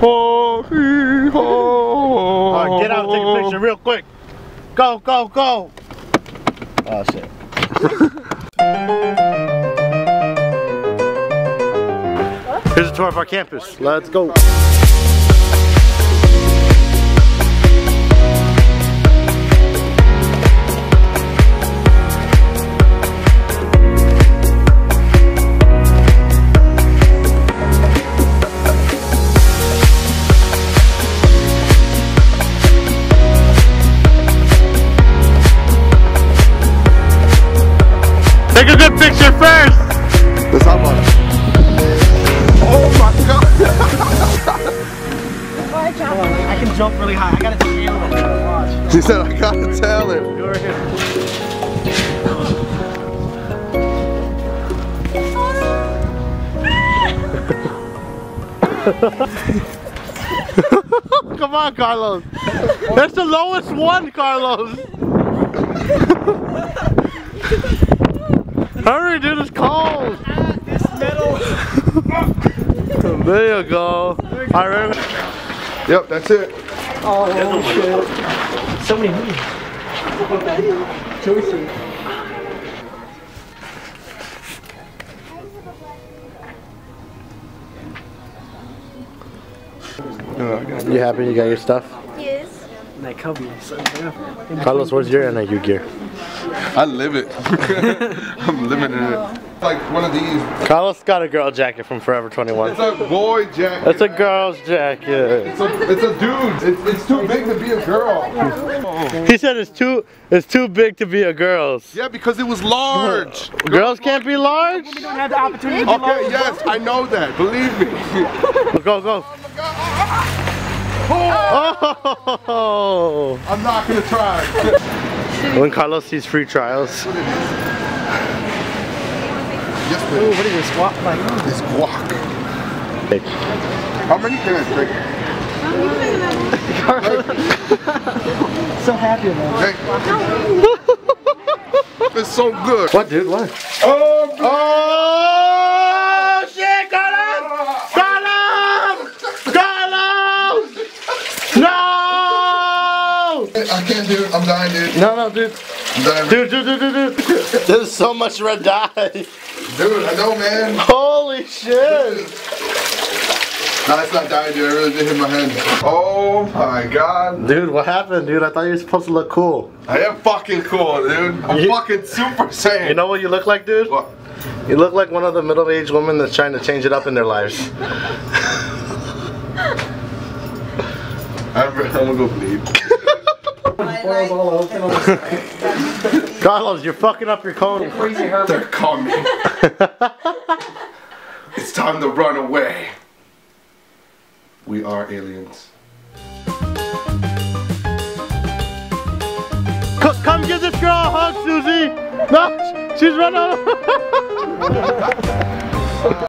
Ho, hee, ho. All right, get out and take a picture real quick. Go, go, go. Oh shit. Here's a tour of our campus. Let's go. Take a good picture first. That's how much. Oh my god. I can jump really high. I gotta tail it. Watch. She said, I gotta tell him. Go right here. Come on, Carlos. That's the lowest one, Carlos. Hurry, dude, it's cold. This metal. There you go. All right, Yep, that's it. Oh shit. So many moves. Choices. No, I got You happy you got your stuff? Yes. That cover is so good. Carlos, where's your NIU gear? I live it. I'm living in it. Like one of these. Carlos got a girl jacket from Forever 21. It's a boy jacket. It's a girl's jacket. It's a, it's a dude. It's, it's too big to be a girl. He said it's too it's too big to be a girl's. Yeah, because it was large. Girls can't be large? We don't have the opportunity to be Okay, low. yes, I know that. Believe me. Go, go. Oh, oh! I'm not gonna try. When Carlos sees free trials. yes, Ooh, please. what is this? Walk like. It's guac. How many can I drink? So happy about it. Hey. It's so good. What, dude? What? Oh, Oh shit, Carlos! Carlos! Carlos! No! I can't do it. I'm dying, dude. No, no, dude. I'm dying. Dude, dude, dude, dude, dude. There's so much red dye. Dude, I know, man. Holy shit. No, that's not dying, dude. I really did hit my hand. Oh my god. Dude, what happened, dude? I thought you were supposed to look cool. I am fucking cool, dude. I'm You- fucking super saiyan. You know what you look like, dude? What? You look like one of the middle-aged women that's trying to change it up in their lives. I'm, I'm gonna go bleed. Carlos, you're fucking up your code. Crazy Herbert. They're coming. it's time to run away. We are aliens. C- come give this girl a hug, Susie. No, she's running.